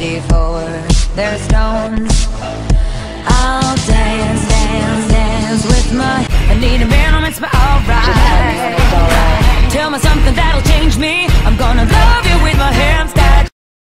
54 Their stones. I'll dance, dance, dance with my I need a man, it's alright Tell me something that'll change